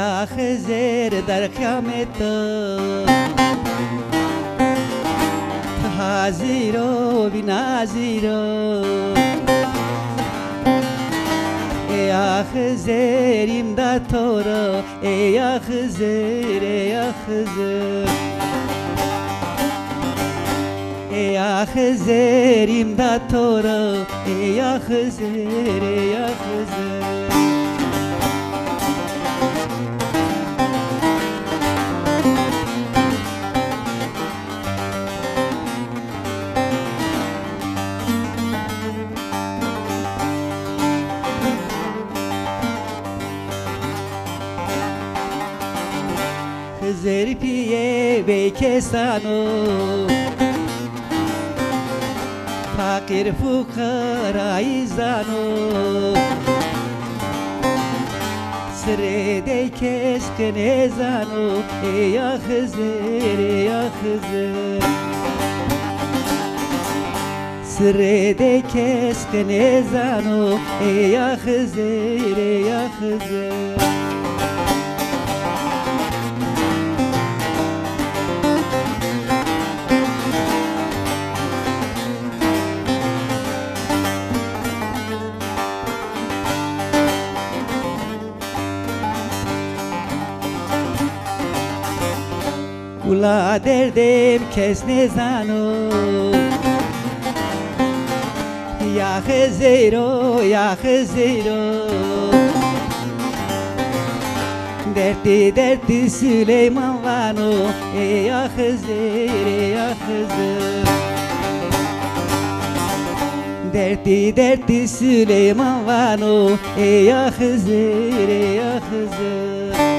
ya Hızır dar kıyamette Haziro binaziro Ya Hızır imdat toro Ya Hızır ya Hızır Ya Hızır imdat toro Ya Hızır ya Hızır Hızır piye beykesano Fakir fukara izano Sırede keskin ezano Ey ya Hızır, ey ya Hızır Ula derdim kes ne zano Ya Hıziro ya Hıziro Dertli dertli Süleyman Vano Ey ya Hızır ey ya Hızır Dertli dertli Süleyman Vano Ey ya Hızır ey ya Hızır